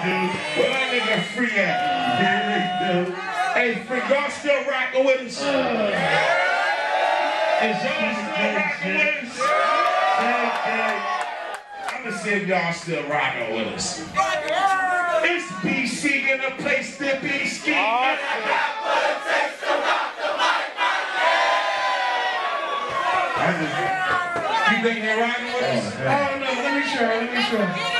Where that nigga free at? They do. Hey, free, y'all still rocking with us? Is y'all still rocking with us? I'ma see if y'all still rocking with us. It's BC in a place to be ski. You think they're rocking with us? Oh no, let me show, let me show.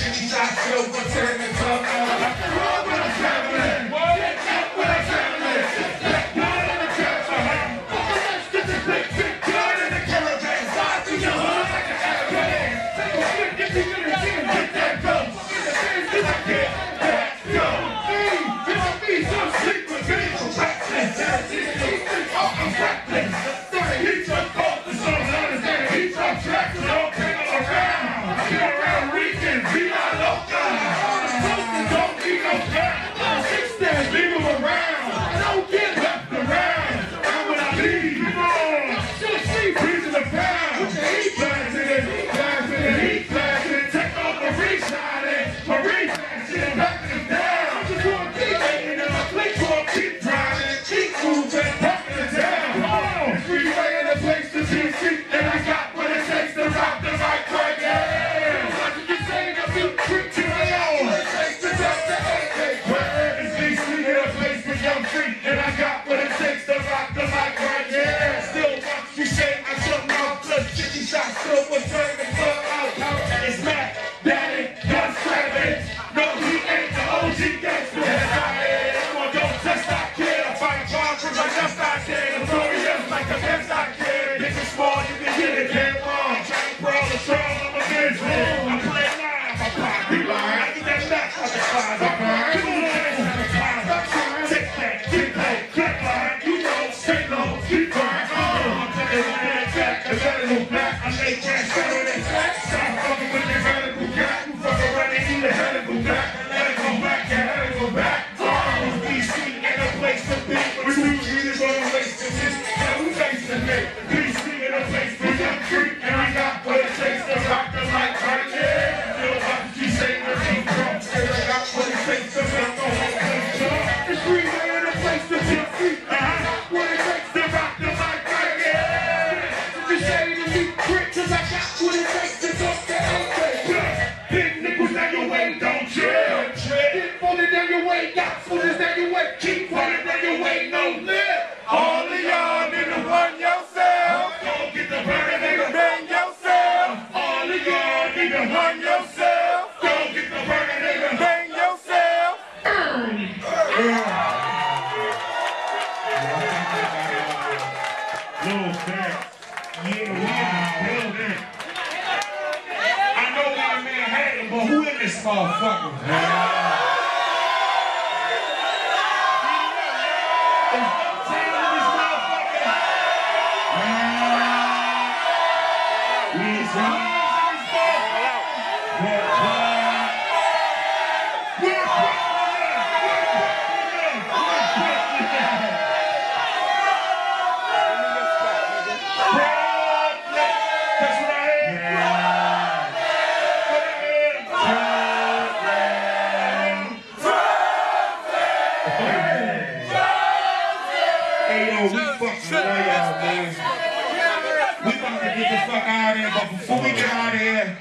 Montana, come Let's go. Little I know we're in Manhattan, but who in this motherfucker? Is fucking y'all, man. We about to get the fuck out of here, but before we get out of here,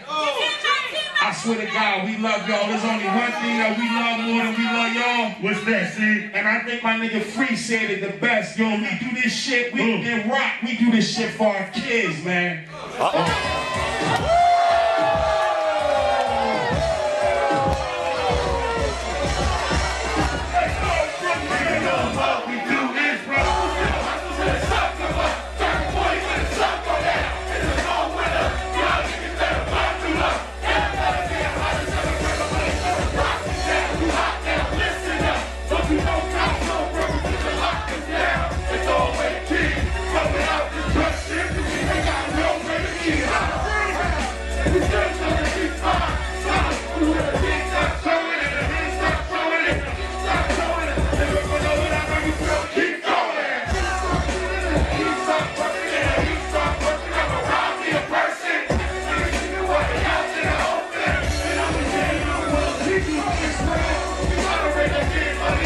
I swear to God, we love y'all. There's only one thing that we love more than we love y'all. What's that, see? And I think my nigga Free said it the best. Yo, we do this shit, we Mm. get rock, we do this shit for our kids, man. motherfucker. We're the.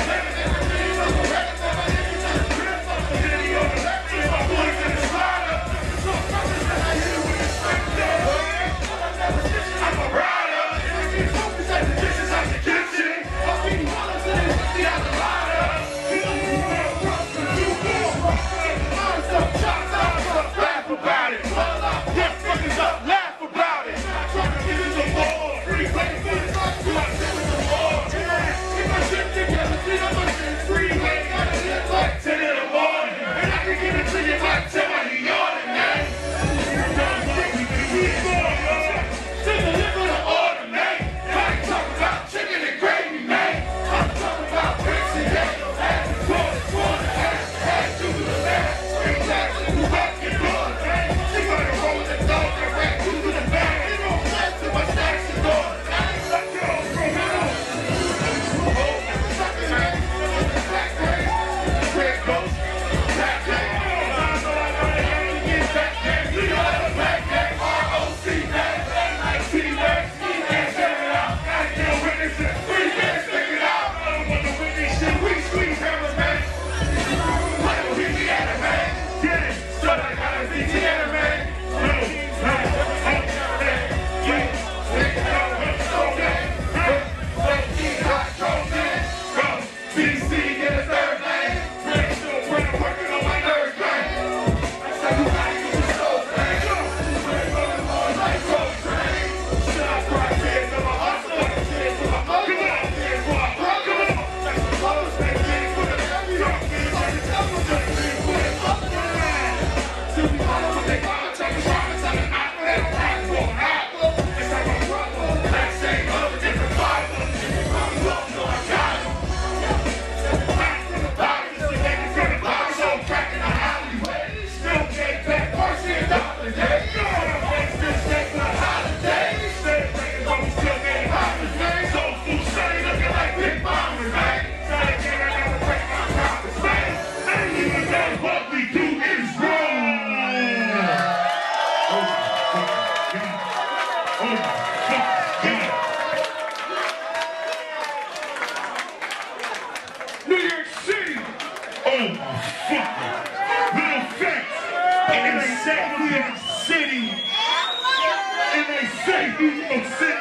And they say New York City.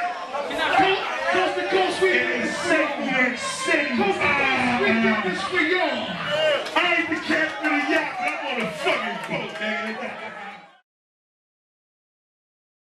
Coast to coast, we And they say New York City. Coast to coast, we got this for y'all.